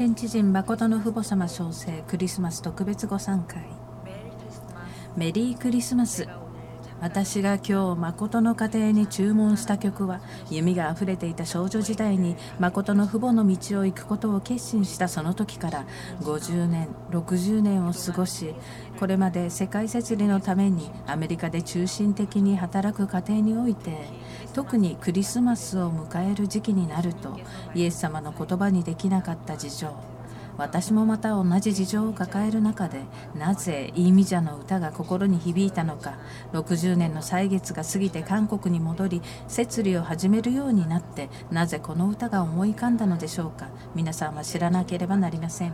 天地人誠の父母様小生クリスマス特別ご参会。メリークリスマス。私が今日誠の家庭に注文した曲は弓があふれていた少女時代に誠の父母の道を行くことを決心したその時から50年60年を過ごしこれまで世界設理のためにアメリカで中心的に働く家庭において特にクリスマスを迎える時期になるとイエス様の言葉にできなかった事情。私もまた同じ事情を抱える中でなぜイーミジャの歌が心に響いたのか60年の歳月が過ぎて韓国に戻り摂理を始めるようになってなぜこの歌が思い浮かんだのでしょうか皆さんは知らなければなりません。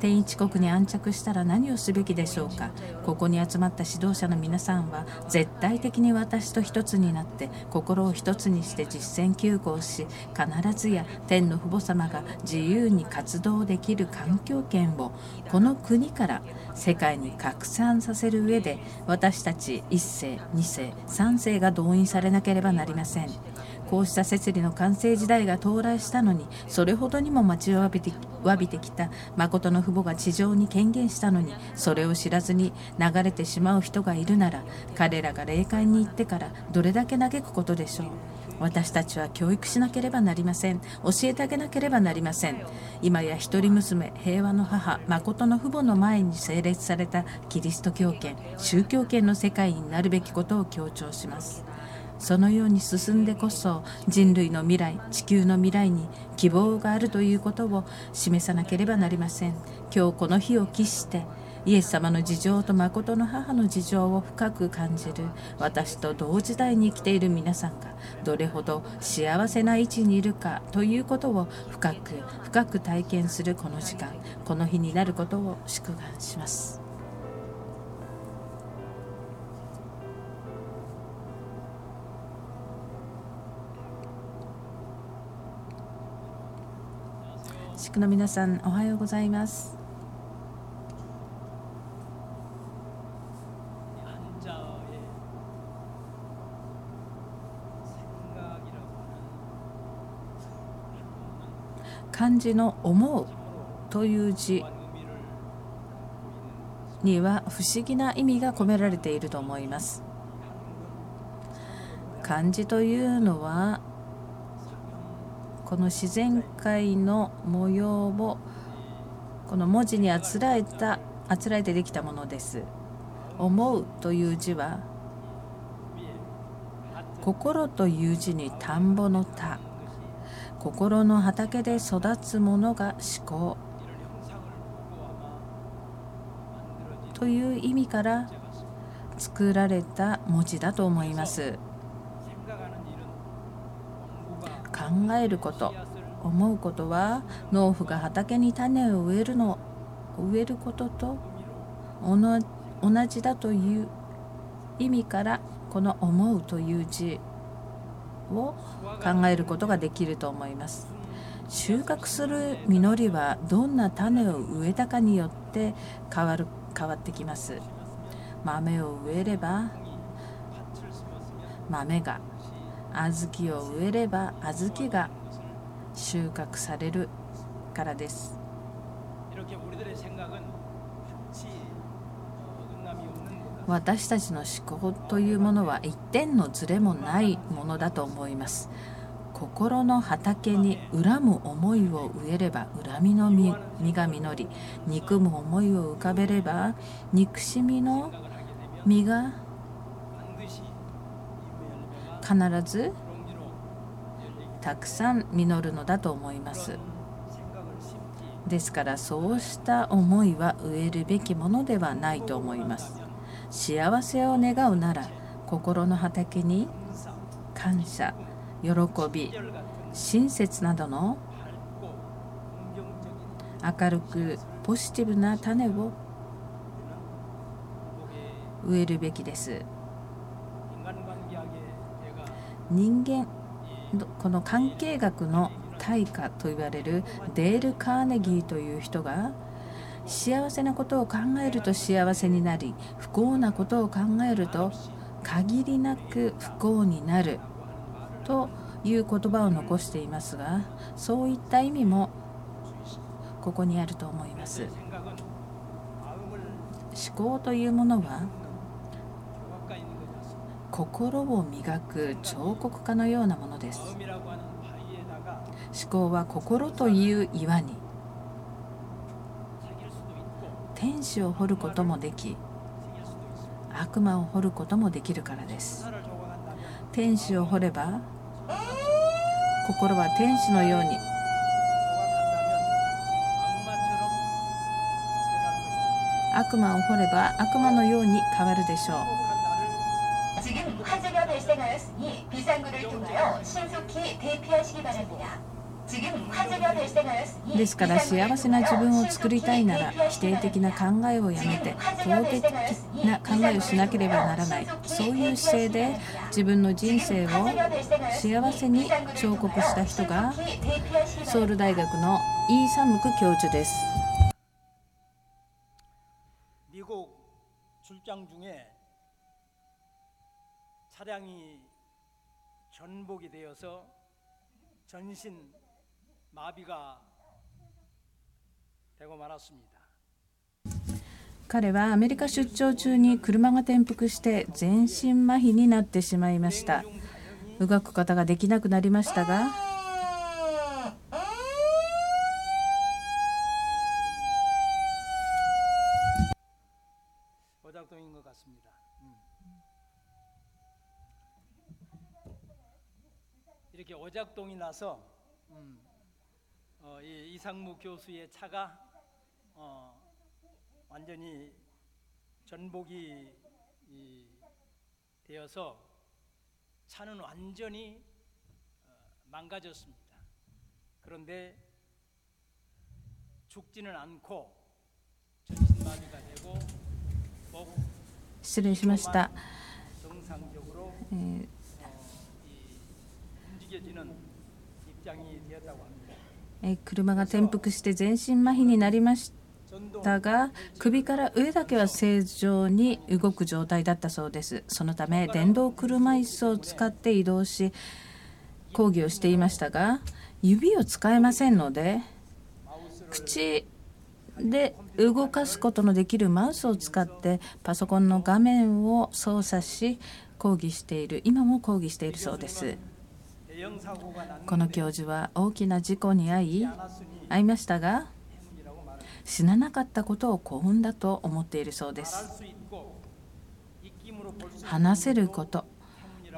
天一国に安着したら何をすべきでしょうかここに集まった指導者の皆さんは絶対的に私と一つになって心を一つにして実践休校し必ずや天の父母様が自由に活動できる環境圏をこの国から世界に拡散させる上で私たち1世2世3世が動員されなければなりません。こうした設理の完成時代が到来したのにそれほどにも待ちわびてわびてきた誠の父母が地上に権限したのにそれを知らずに流れてしまう人がいるなら彼らが霊界に行ってからどれだけ嘆くことでしょう。私たちは教育しなければなりません。教えてあげなければなりません。今や一人娘平和の母誠の父母の前に整列されたキリスト教圏宗教圏の世界になるべきことを強調します。そのように進んでこそ人類の未来地球の未来に希望があるということを示さなければなりません今日この日を期してイエス様の事情と誠の母の事情を深く感じる私と同時代に生きている皆さんがどれほど幸せな位置にいるかということを深く深く体験するこの時間この日になることを祝願します。地区の皆さんおはようございます。漢字の「思う」という字には不思議な意味が込められていると思います。漢字というのはこの自然界の模様をこの文字にあつらえたあつらえてできたものです。思うという字は心という字に田んぼの田。心の畑で育つものが思考。という意味から作られた文字だと思います。考えること思うことは農夫が畑に種を植えるの植えることと同じだという意味からこの「思う」という字を考えることができると思います。収穫する実りはどんな種を植えたかによって変わる変わってきます。豆を植えれば豆が小豆を植えれば小豆が収穫されるからです。私たちの思考というものは一点のズレもないものだと思います。心の畑に恨む思いを植えれば恨みの実が実り憎む思いを浮かべれば憎しみの実が必ずたくさん実るのだと思いますですからそうした思いは植えるべきものではないと思います幸せを願うなら心の畑に感謝喜び親切などの明るくポジティブな種を植えるべきです。人間この関係学の大家と言われるデール・カーネギーという人が幸せなことを考えると幸せになり不幸なことを考えると限りなく不幸になるという言葉を残していますがそういった意味もここにあると思います。思考というものは心を磨く彫刻家のようなものです。思考は心という岩に天使を掘ることもでき悪魔を掘ることもできるからです。天使を掘れば心は天使のように悪魔を掘れば悪魔のように変わるでしょう。비상구를통하여신속히대피하시기바랍니다ですから幸せな自分を作りたいなら否定的な考えをやめて肯定的な考えをしなければならないそういう姿勢で自分の人生を幸せに彫刻した人がソウル大学のイー・サムク教授です。미국출장중에차량이 전복이되어서전신彼はアメリカ出張中に車が転覆して全身麻痺になってしまいました動くことができなくなりましたが 나서 어, 이 이상무 교수의 차가 어, 완전히 전복이 이, 되어서 차는 완전히 어, 망가졌습니다. 그런데 죽지는 않고 전신마비가 되고 목, 失礼しました。 정상적으로 에... 어, 이, 움직여지는 え車が転覆して全身麻痺になりましたが首から上だけは正常に動く状態だったそうですそのため電動車椅子を使って移動し抗議をしていましたが指を使えませんので口で動かすことのできるマウスを使ってパソコンの画面を操作し抗議している今も抗議しているそうです。この教授は大きな事故に遭い遭いましたが死ななかったことを幸運だと思っているそうです。話せること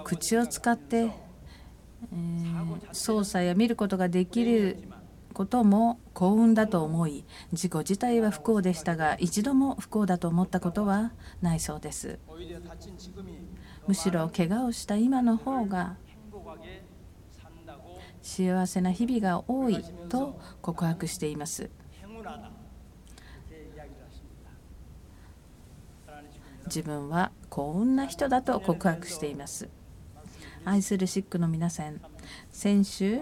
口を使って、えー、操作や見ることができることも幸運だと思い事故自体は不幸でしたが一度も不幸だと思ったことはないそうです。むしろ怪我をした今の方が幸せな日々が多いと告白しています自分は幸運な人だと告白しています愛するシックの皆さん先週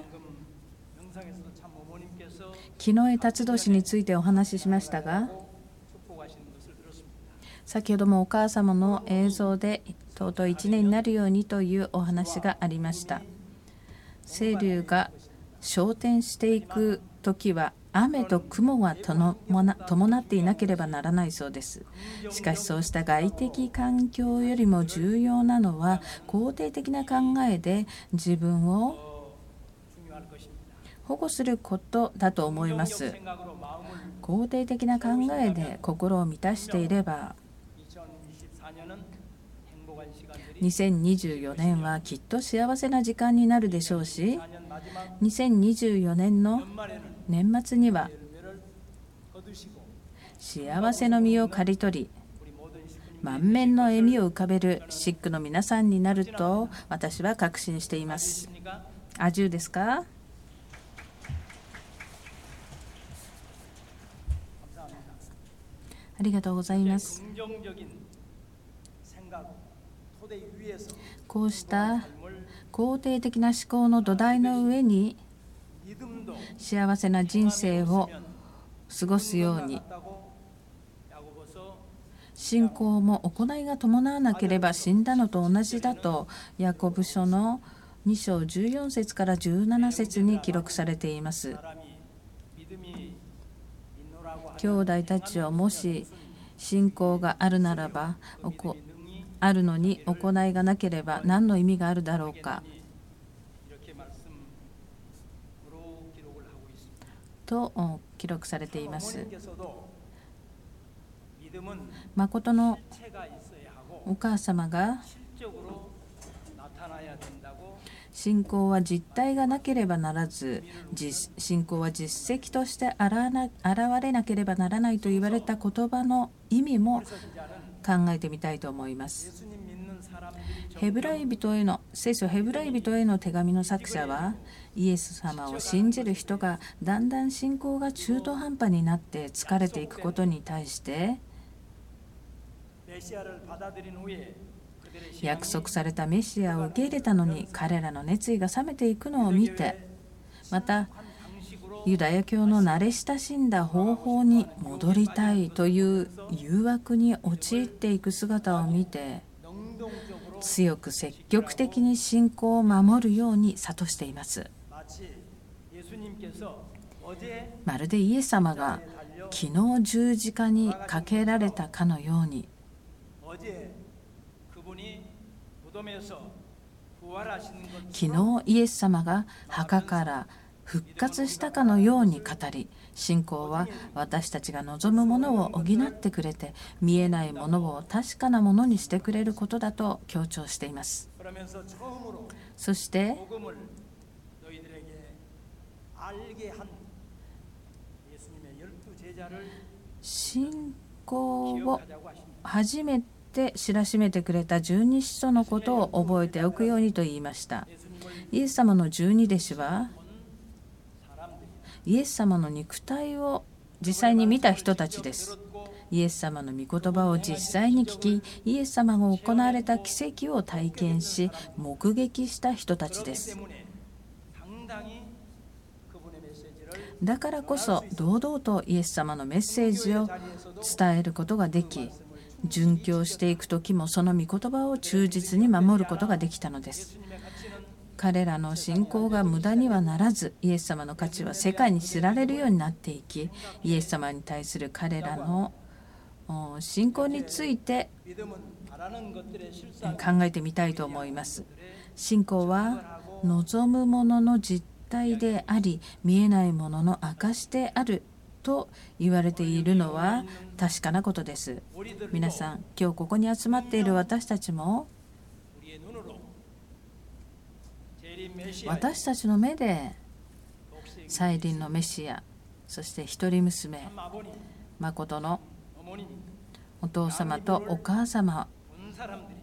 木の江達道氏についてお話ししましたが先ほどもお母様の映像でとうとう1年になるようにというお話がありました。清流が昇天していく時は雨と雲が伴っていなければならないそうです。しかしそうした外的環境よりも重要なのは肯定的な考えで自分を保護することだと思います。肯定的な考えで心を満たしていれば2024年はきっと幸せな時間になるでしょうし2024年の年末には幸せの実を刈り取り満面の笑みを浮かべるシックの皆さんになると私は確信しています。アジュですか？ありがとうございます。こうした肯定的な思考の土台の上に幸せな人生を過ごすように信仰も行いが伴わなければ死んだのと同じだとヤコブ書の2章14節から17節に記録されています。兄弟たちをもし信仰があるならばあるのに行いがなければ何の意味があるだろうかと記録されています。誠のお母様が信仰は実体がなければならず信仰は実績として現れなければならないと言われた言葉の意味も考えてみたいと思います。ヘブライ人への聖書ヘブライ人への手紙の作者はイエス様を信じる人がだんだん信仰が中途半端になって疲れていくことに対して約束されたメシアを受け入れたのに彼らの熱意が冷めていくのを見てまたユダヤ教の慣れ親しんだ方法に戻りたいという誘惑に陥っていく姿を見て強く積極的に信仰を守るように諭しています。まるでイエス様が昨日十字架にかけられたかのように昨日イエス様が墓から復活したかのように語り信仰は私たちが望むものを補ってくれて見えないものを確かなものにしてくれることだと強調しています。そして信仰を初めて知らしめてくれた十二使徒のことを覚えておくようにと言いました。イエス様の十二弟子はイエス様の肉体を実際に見た人たちです。イエス様の御言葉を実際に聞き、イエス様が行われた奇跡を体験し、目撃した人たちです。だからこそ堂々とイエス様のメッセージを伝えることができ、殉教していく時もその御言葉を忠実に守ることができたのです。彼らの信仰が無駄にはならずイエス様の価値は世界に知られるようになっていきイエス様に対する彼らの信仰について考えてみたいと思います。信仰は望むものの実態であり見えないものの証であると言われているのは確かなことです。皆さん今日ここに集まっている私たちも私たちの目で再臨のメシアそして一人娘誠のお父様とお母様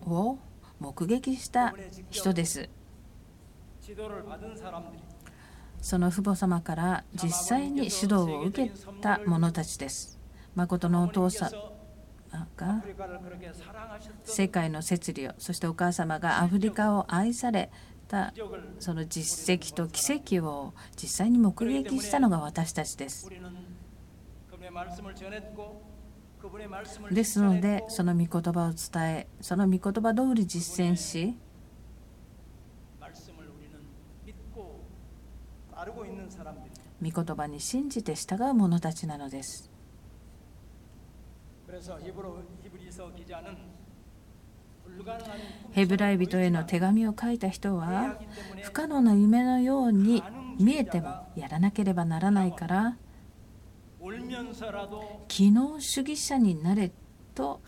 を目撃した人です。その父母様から実際に指導を受けた者たちです。誠のお父様が世界の摂理をそしてお母様がアフリカを愛されたその実績と奇跡を実際に目撃したのが私たちです。ですのでその御言葉を伝えその御言葉通り実践し御言葉に信じて従う者たちなのです。ヘブライ人への手紙を書いた人は不可能な夢のように見えてもやらなければならないから機能主義者になれと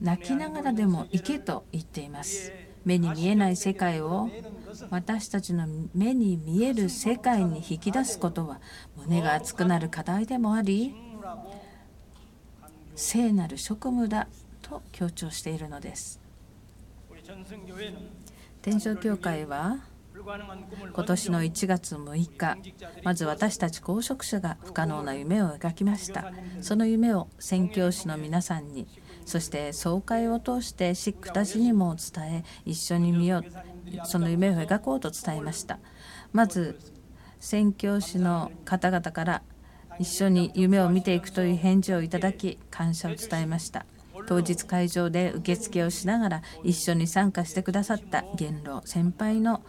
泣きながらでも行けと言っています。目に見えない世界を私たちの目に見える世界に引き出すことは胸が熱くなる課題でもあり聖なる職務だと強調しているのです。天正教会は今年の1月6日まず私たち公職者が不可能な夢を描きました。その夢を宣教師の皆さんにそして総会を通してシックたちにも伝え一緒に見ようその夢を描こうと伝えました。まず宣教師の方々から一緒に夢を見ていくという返事をいただき感謝を伝えました。当日会場で受付をしながら一緒に参加してくださった元老先輩の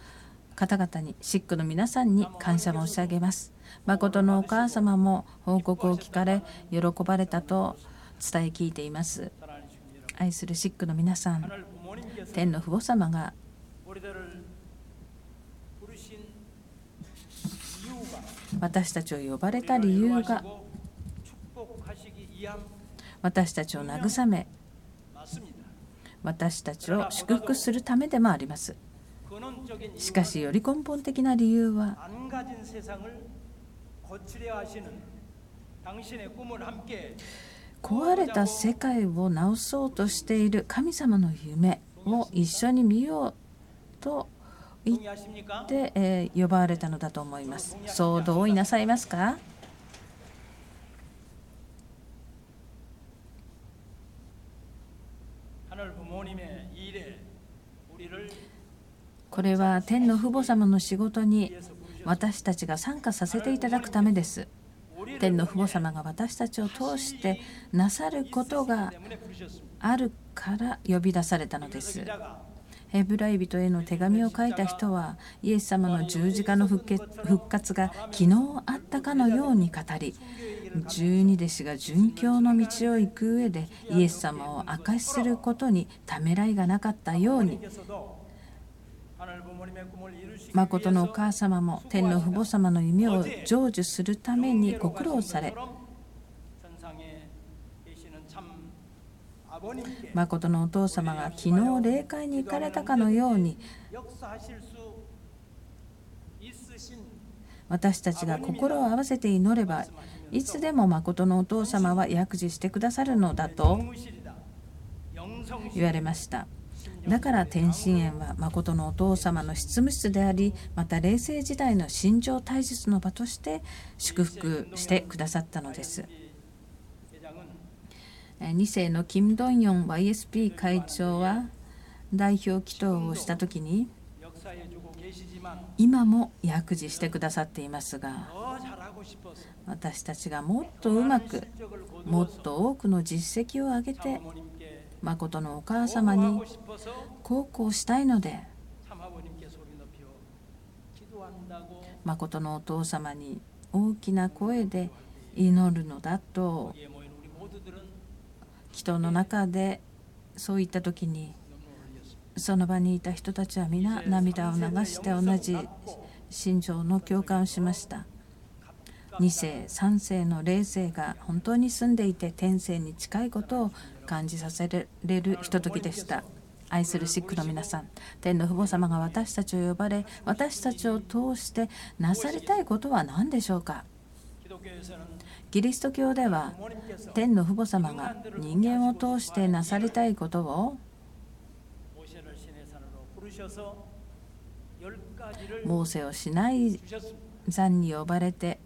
方々にシックの皆さんに感謝申し上げます。誠のお母様も報告を聞かれ喜ばれたと伝え聞いています。愛するシックの皆さん天の父母様が私たちを呼ばれた理由が私たちを慰め私たちを祝福するためでもあります。しかしより根本的な理由は壊れた世界を直そうとしている神様の夢を一緒に見ようと言って、えー、呼ばれたのだと思います。そう同意なさいますか？これは天の父母様の仕事に私たちが参加させていただくためです。天の父母様が私たちを通してなさることがあるから呼び出されたのです。ヘブライ人への手紙を書いた人はイエス様の十字架の復活が昨日あったかのように語り十二弟子が殉教の道を行く上でイエス様を証しすることにためらいがなかったように。誠のお母様も天の父母様の夢を成就するためにご苦労され誠のお父様が昨日霊界に行かれたかのように私たちが心を合わせて祈ればいつでも誠のお父様は薬事してくださるのだと言われました。だから天津園は誠のお父様の執務室でありまた冷静時代の心情体術の場として祝福してくださったのです2世のキム・ドンヨン YSP 会長は代表祈祷をした時に今も薬事してくださっていますが私たちがもっとうまくもっと多くの実績を上げて誠のお母様に孝行したいので誠のお父様に大きな声で祈るのだと祈祷の中でそういった時にその場にいた人たちは皆涙を流して同じ心情の共感をしました2世3世の霊世が本当に住んでいて天性に近いことを感じさせられるひとときでした。愛するシックの皆さん、天の父母様が私たちを呼ばれ、私たちを通してなさりたいことは何でしょうか？キリスト教では天の父母様が人間を通してなさりたいことをモーセをしない山に呼ばれて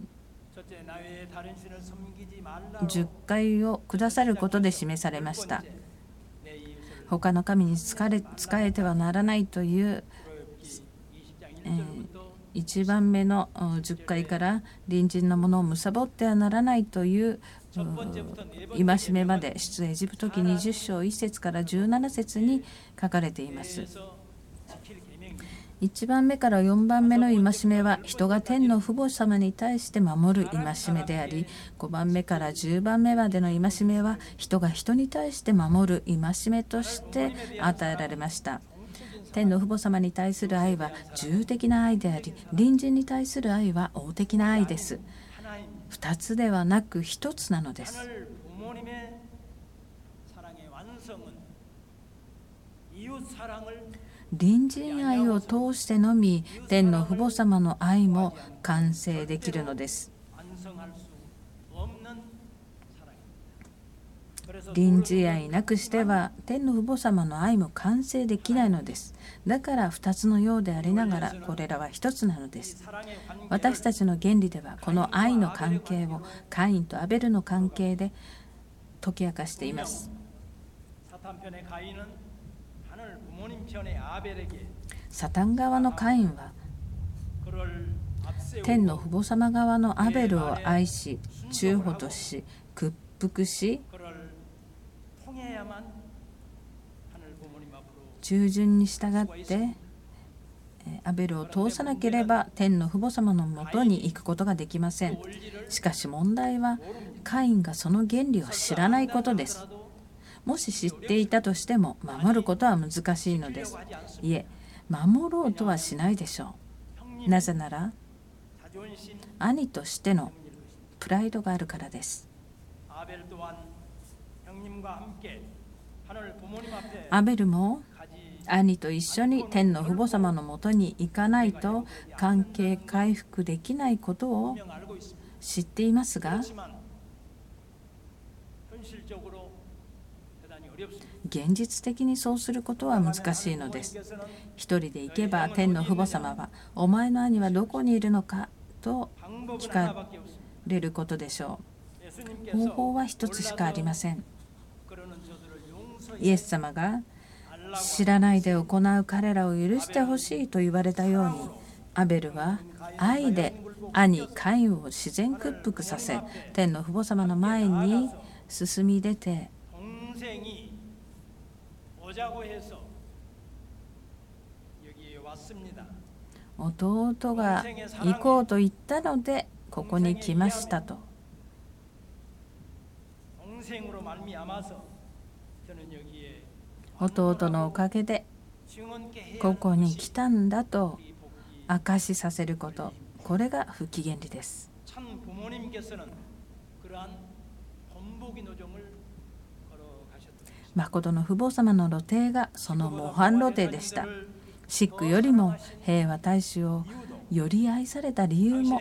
10回をくださることで示されました。他の神に仕えてはならないという、1番目の10回から隣人のものを貪ってはならないという戒めまで出エジプト記20章1節から17節に書かれています。1番目から4番目の戒めは人が天の父母様に対して守る戒めであり5番目から10番目までの戒めは人が人に対して守る戒めとして与えられました天の父母様に対する愛は重的な愛であり隣人に対する愛は王的な愛です。2つではなく1つなのです。隣人愛を通してのみ天の父母様の愛も完成できるのです。臨時愛なくしては天の父母様の愛も完成できないのです。だから2つのようでありながらこれらは1つなのです。私たちの原理ではこの愛の関係をカインとアベルの関係で解き明かしています。サタン側のカインは天の父母様側のアベルを愛し中保とし屈服し従順に従ってアベルを通さなければ天の父母様のもとに行くことができません。しかし問題はカインがその原理を知らないことです。もし知っていたとしても守ることは難しいのです。いえ守ろうとはしないでしょう。なぜなら兄としてのプライドがあるからです。アベルも兄と一緒に天の父母様のもとに行かないと関係回復できないことを知っていますが現実的にそうすることは難しいのです。一人で行けば天の父母様はお前の兄はどこにいるのかと聞かれることでしょう。方法は一つしかありませんイエス様が知らないで行う彼らを許してほしいと言われたようにアベルは愛で兄カインを自然屈服させ天の父母様の前に進み出て弟が行こうと言ったのでここに来ましたと。弟のおかげでここに来たんだと証しさせることこれが不機嫌理です。誠の父母様の露呈がその模範露呈でしたシックよりも平和大使をより愛された理由も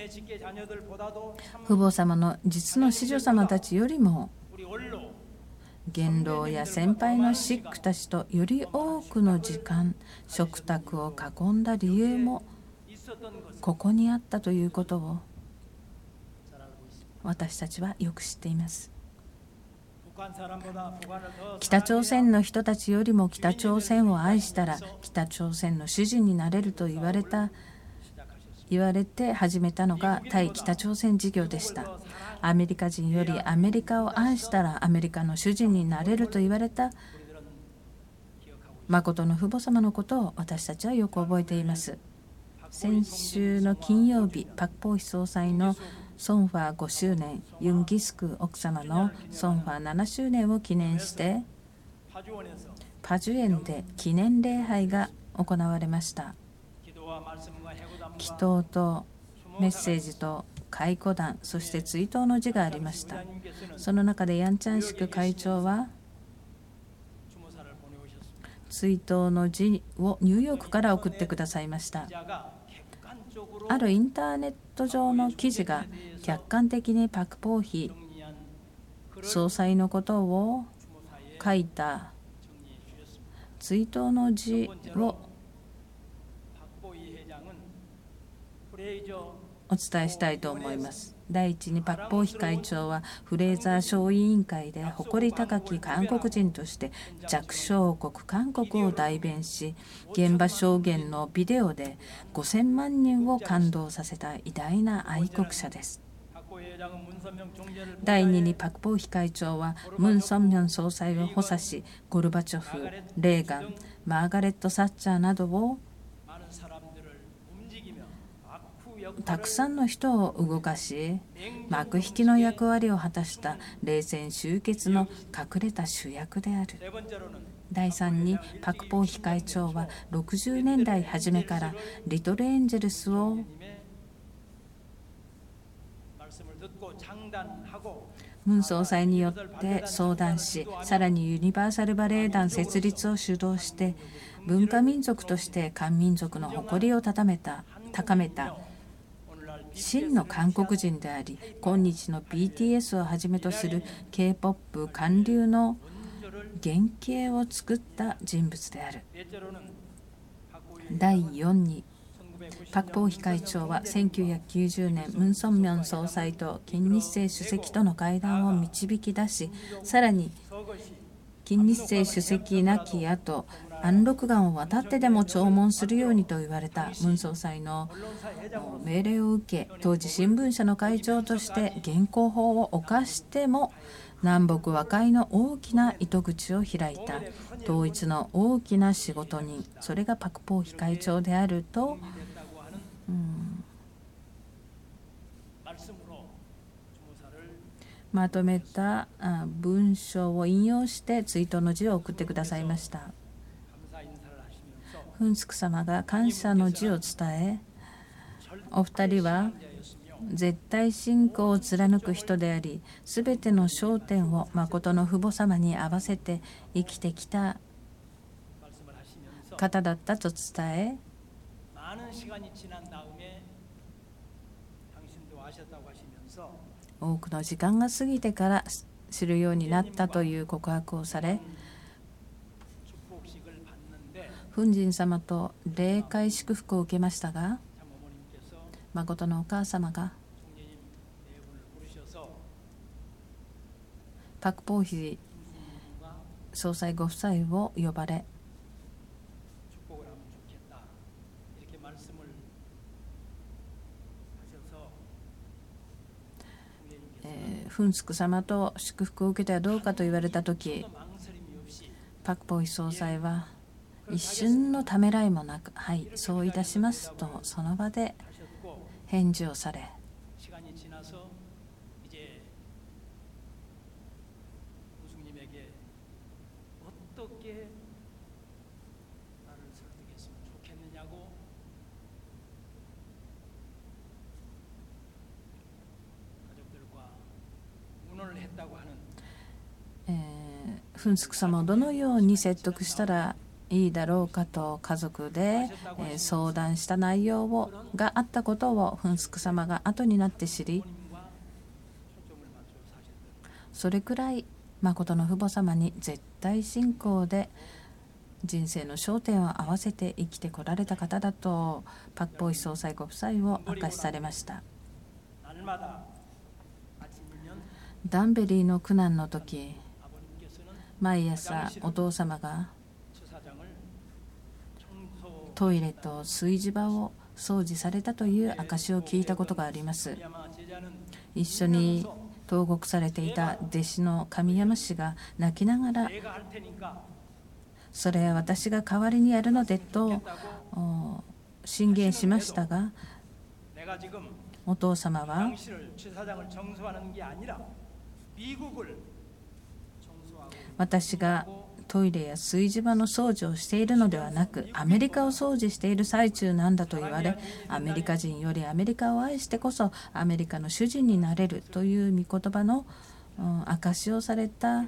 父母様の実の子女様たちよりも元老や先輩のシックたちとより多くの時間食卓を囲んだ理由もここにあったということを私たちはよく知っています。北朝鮮の人たちよりも北朝鮮を愛したら北朝鮮の主人になれると言われた言われて始めたのが対北朝鮮事業でした。アメリカ人よりアメリカを愛したらアメリカの主人になれると言われた誠の父母様のことを私たちはよく覚えています。先週の金曜日パク・ポーヒ総裁のソンファー5周年ユン・ギスク奥様のソンファー7周年を記念してパジュエンで記念礼拝が行われました。祈祷とメッセージと回顧談そして追悼の字がありました。その中でヤンチャンシク会長は追悼の字をニューヨークから送ってくださいました。あるインターネット上の記事が客観的にパク・ポーヒ総裁のことを書いた追悼の字をお伝えしたいと思います。第一にパッポーヒ会長はフレーザー小委員会で誇り高き韓国人として弱小国韓国を代弁し現場証言のビデオで5000万人を感動させた偉大な愛国者です。第2にパク・ポーヒ会長はムン・ソンミョン総裁を補佐しゴルバチョフレーガンマーガレット・サッチャーなどをたくさんの人を動かし幕引きの役割を果たした冷戦終結の隠れた主役である。第3にパク・ポーヒ会長は60年代初めからリトルエンジェルスをムン総裁によって相談しさらにユニバーサルバレエ団設立を主導して文化民族として漢民族の誇りを高めた高めた。真の韓国人であり今日の BTS をはじめとする K-POP 韓流の原型を作った人物である。第4にパク・ポーヒ会長は1990年ムン・ソンミョン総裁と金日成主席との会談を導き出しさらに金日成主席亡き後安禄岩を渡ってでも弔問するようにと言われたムン総裁の命令を受け当時新聞社の会長として現行法を犯しても南北和解の大きな糸口を開いた統一の大きな仕事人それがパク・ポーヒ会長であると、うん、まとめた文章を引用して追悼の辞を送ってくださいました。フンスク様が感謝の辞を伝えお二人は絶対信仰を貫く人でありすべての焦点を誠の父母様に合わせて生きてきた方だったと伝え多くの時間が過ぎてから知るようになったという告白をされ奮仁様と霊界祝福を受けましたが誠のお母様がパク・ポーヒ総裁ご夫妻を呼ばれえー、フンスク様と祝福を受けてはどうかと言われた時パク・ポーヒ総裁は一瞬のためらいもなく「はいそういたします」とその場で返事をされえー、フンスク様をどのように説得したらいいだろうかと家族で、相談した内容をがあったことをフンスク様が後になって知りそれくらい誠の父母様に絶対信仰で人生の焦点を合わせて生きてこられた方だとパク・ポイ総裁ご夫妻を明かしされました。ダンベリーの苦難の時毎朝お父様がトイレと炊事場を掃除されたという証を聞いたことがあります。一緒に投獄されていた弟子の神山氏が泣きながらそれは私が代わりにやるのでと進言しましたがお父様は私がトイレや炊事場の掃除をしているのではなくアメリカを掃除している最中なんだと言われアメリカ人よりアメリカを愛してこそアメリカの主人になれるという御言葉の、証しをされた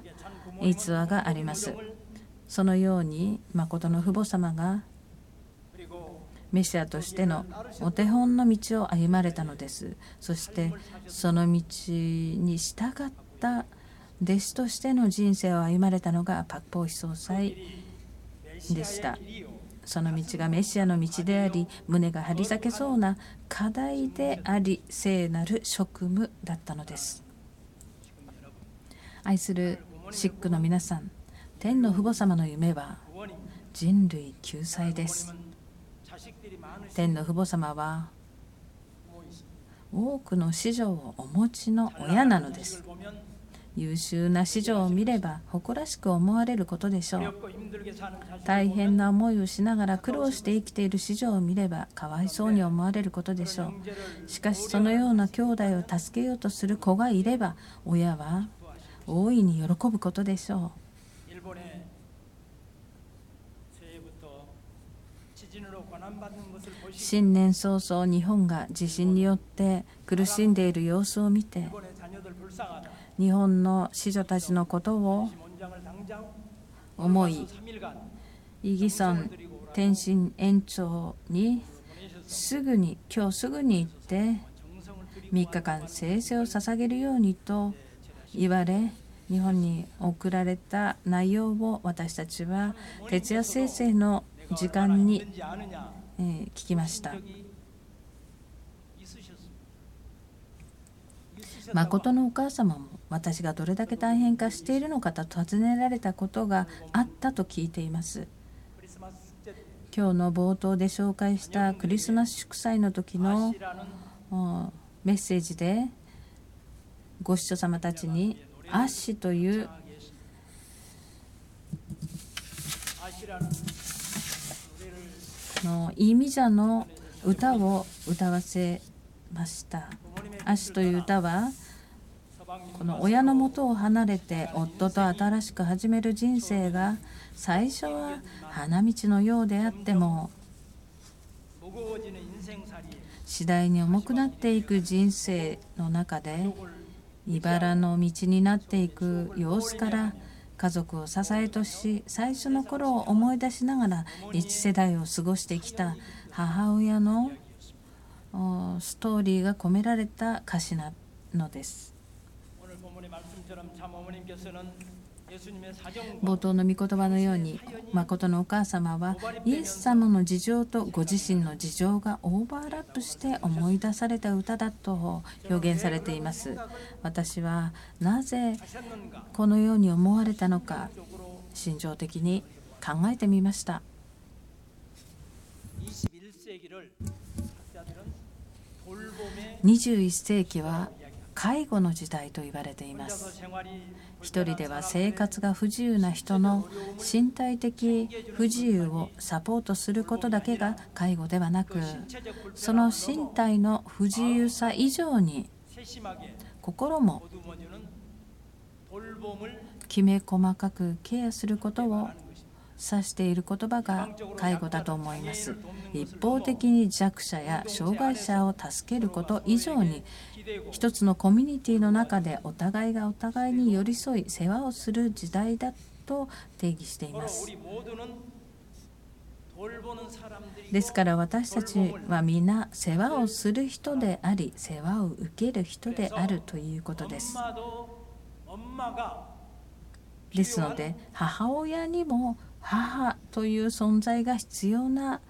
逸話があります。そのように誠の父母様がメシアとしてのお手本の道を歩まれたのです。そしてその道に従った弟子としての人生を歩まれたのがパク・ポーヒ総裁でした。その道がメシアの道であり胸が張り裂けそうな課題であり聖なる職務だったのです。愛するシックの皆さん天の父母様の夢は人類救済です。天の父母様は多くの子女をお持ちの親なのです。優秀な子女を見れば誇らしく思われることでしょう。大変な思いをしながら苦労して生きている子女を見ればかわいそうに思われることでしょう。しかしそのような兄弟を助けようとする子がいれば親は大いに喜ぶことでしょう。新年早々日本が地震によって苦しんでいる様子を見て日本の子女たちのことを思いイギソン天津園長にすぐに今日すぐに行って3日間聖世を捧げるようにと言われ日本に送られた内容を私たちは徹夜聖世の時間に、え、聞きました。誠のお母様も私がどれだけ大変かしているのかと尋ねられたことがあったと聞いています。今日の冒頭で紹介したクリスマス祝祭の時のメッセージでご視聴様たちにアッシというの意味者の歌を歌わせました「足」という歌はこの親のもとを離れて夫と新しく始める人生が最初は花道のようであっても次第に重くなっていく人生の中で茨の道になっていく様子から家族を支えとし最初の頃を思い出しながら一世代を過ごしてきた母親のストーリーが込められた歌詞なのです。冒頭の御言葉のように誠のお母様はイエス様の事情とご自身の事情がオーバーラップして思い出された歌だと表現されています。私はなぜこのように思われたのか心情的に考えてみました。21世紀は介護の時代と言われています。一人では生活が不自由な人の身体的不自由をサポートすることだけが介護ではなくその身体の不自由さ以上に心もきめ細かくケアすることを指している言葉が介護だと思います。一方的に弱者や障害者を助けること以上に一つのコミュニティの中でお互いがお互いに寄り添い世話をする時代だと定義しています。ですから私たちは皆世話をする人であり世話を受ける人であるということです。ですので母親にも母という存在が必要な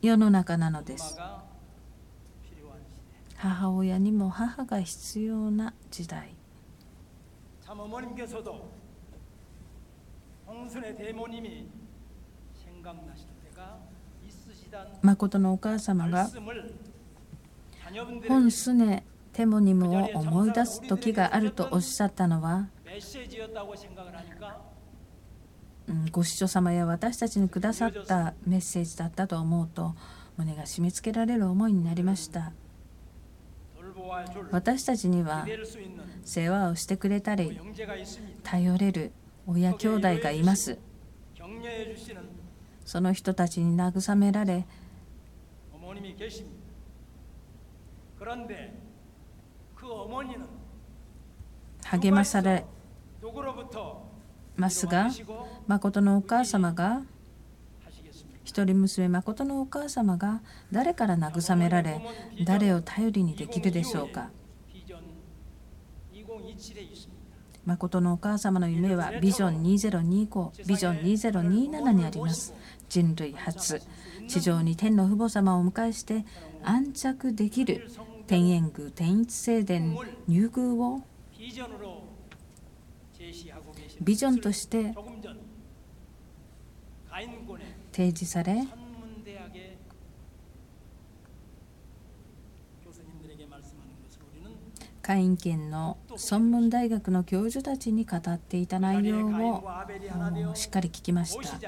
世の中なのです。母親にも母が必要な時代。誠のお母様が本スネテモニムを思い出す時があるとおっしゃったのはご子女様や私たちにくださったメッセージだったと思うと胸が締め付けられる思いになりました私たちには世話をしてくれたり頼れる親兄弟がいます。その人たちに慰められ励まされますが誠のお母様が一人娘誠のお母様が誰から慰められ誰を頼りにできるでしょうか。誠のお母様の夢はビジョン2025ビジョン2027にあります。人類初。地上に天の父母様をお迎えして安着できる天苑宮天一聖殿入宮をビジョンとして提示され会員権の孫文大学の教授たちに語っていた内容をしっかり聞きました、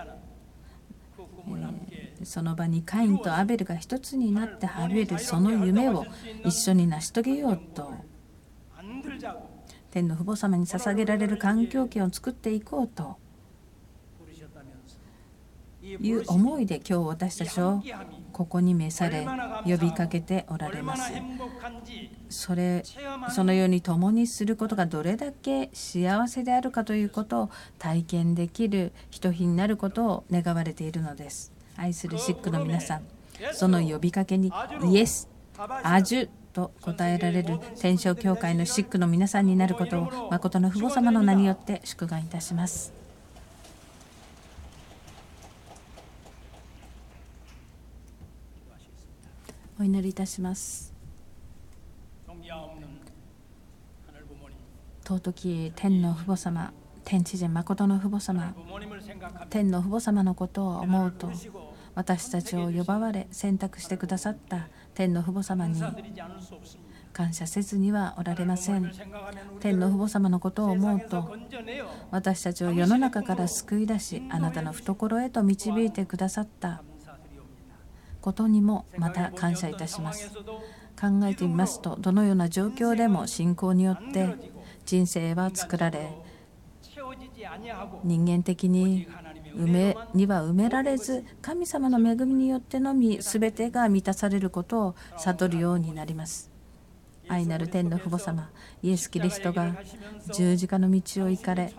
えー、その場にカインとアベルが一つになってはべるその夢を一緒に成し遂げようと天の父母様に捧げられる環境圏を作っていこうという思いで今日私たちをここに召され呼びかけておられますそれそのように共にすることがどれだけ幸せであるかということを体験できる人になることを願われているのです愛するシックの皆さんその呼びかけにイエスアジュと答えられる天正教会のシックの皆さんになることを誠の父母様の名によって祝賀いたします。お祈りいたします。尊き天の父母様、天地人誠の父母様、天の父母様のことを思うと、私たちを呼ばわれ選択してくださった天の父母様に感謝せずにはおられません天の父母様のことを思うと私たちを世の中から救い出しあなたの懐へと導いてくださったことにもまた感謝いたします。考えてみますとどのような状況でも信仰によって人生は作られ人間的に埋めには埋められず神様の恵みによってのみ全てが満たされることを悟るようになります。愛なる天の父母様イエス・キリストが十字架の道を行かれ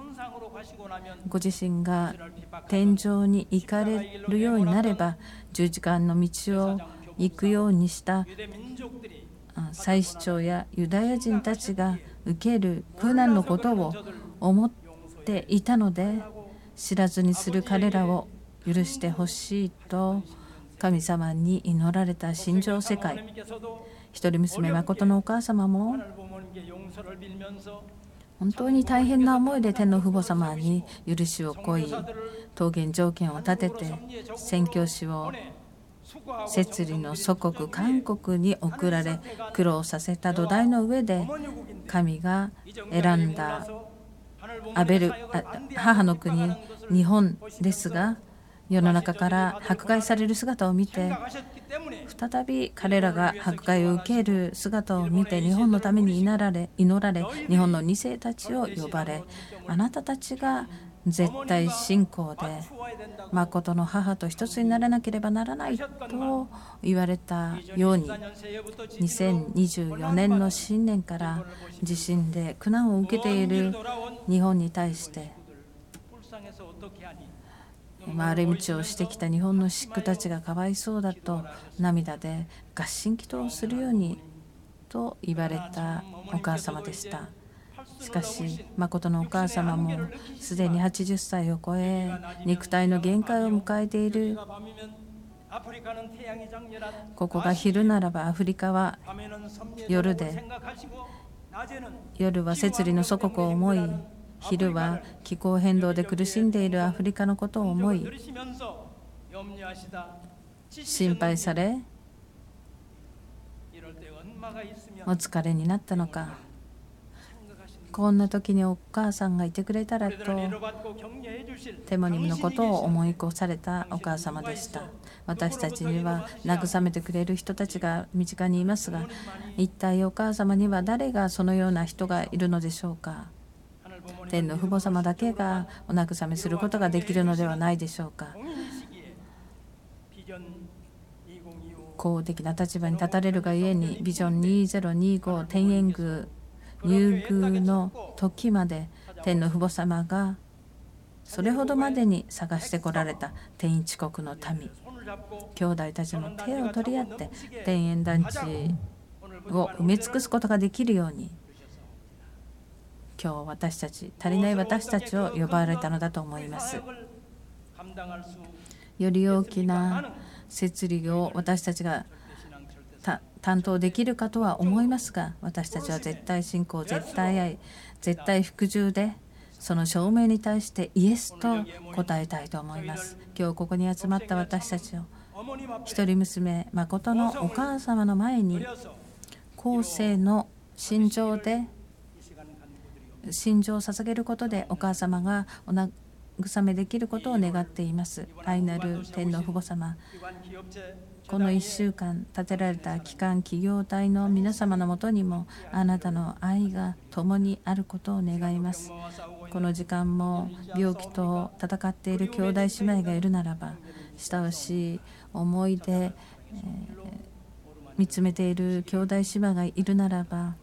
ご自身が天井に行かれるようになれば十字架の道を行くようにした祭司長やユダヤ人たちが受ける苦難のことを思っていたので知らずにする彼らを許してほしいと神様に祈られた心情世界。一人娘誠のお母様も本当に大変な思いで天の父母様に許しを請い桃源条件を立てて宣教師を摂理の祖国韓国に送られ苦労させた土台の上で神が選んだアベル母の国日本ですが世の中から迫害される姿を見て再び彼らが迫害を受ける姿を見て日本のために祈られ祈られ日本の2世たちを呼ばれあなたたちが絶対信仰で誠の母と一つにならなければならないと言われたように2024年の新年から地震で苦難を受けている日本に対して回り道をしてきた日本のシックたちがかわいそうだと涙で合心祈祷をするようにと言われたお母様でした。しかし誠のお母様もすでに80歳を超え肉体の限界を迎えている。ここが昼ならばアフリカは夜で夜は摂理の祖国を思い昼は気候変動で苦しんでいるアフリカのことを思い心配されお疲れになったのか。こんな時にお母さんがいてくれたらとテモニムのことを思い越されたお母様でした。私たちには慰めてくれる人たちが身近にいますが一体お母様には誰がそのような人がいるのでしょうか。天の父母様だけがお慰めすることができるのではないでしょうか。公的な立場に立たれるがゆえにビジョン2025天苑宮優遇の時まで天の父母様がそれほどまでに探してこられた天一国の民。兄弟たちの手を取り合って天苑団地を埋め尽くすことができるように今日私たち足りない私たちを呼ばれたのだと思います。より大きな設理を私たちが担当できるかとは思いますが私たちは絶対信仰絶対愛絶対服従でその証明に対してイエスと答えたいと思います。今日ここに集まった私たちを一人娘誠のお母様の前に後世の心情で心情を捧げることでお母様がお慰めできることを願っています。愛なる天皇父母様。この1週間建てられた機関企業体の皆様のもとにもあなたの愛が共にあることを願います。この時間も病気と戦っている兄弟姉妹がいるならば親しい思いで、えー、見つめている兄弟姉妹がいるならば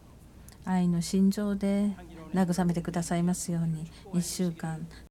愛の心情で慰めてくださいますように。1週間。